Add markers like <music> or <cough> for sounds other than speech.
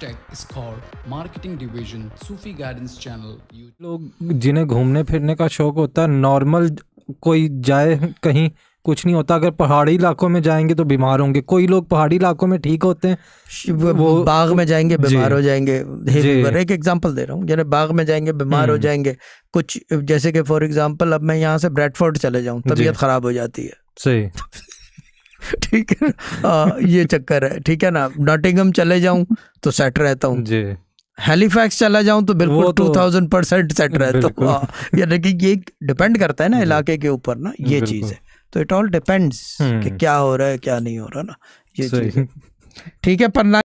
Called Marketing Division Sufi Guidance Channel. You लोग जिन्हें घूमने फिरने का शौक होता है नॉर्मल कोई जाए कहीं कुछ नहीं होता। अगर पहाड़ी इलाकों में जाएँगे तो बीमार होंगे। कोई लोग पहाड़ी इलाकों में ठीक होते हैं वो बाग में जाएँगे बीमार हो जाएँगे। एक एग्जांपल दे रहा हूँ। जैसे बाग में जाएँगे बीमार हो हम्म। जाएँगे। कुछ जैसे कि फॉर एग्जांपल अब मैं यहाँ से ब्रेडफोर्ड चले जाऊँ तबीयत खराब हो जाती है। सही। <laughs> ठीक है आ, ये चक्कर है ठीक है ना? नॉटिंगम चले जाऊँ तो सेट रहता हूँ। जी। हेलीफैक्स चला जाऊँ तो बिल्कुल टू थाउज़ेंड परसेंट सेट रहता हूँ। यानी कि ये डिपेंड करता है ना इलाके के ऊपर ना ये चीज़ है। तो इट ऑल डिपेंड्स कि हम्म। क्या हो रहा है क्या नहीं हो रहा ना ये चीज़ ठीक है पन्ना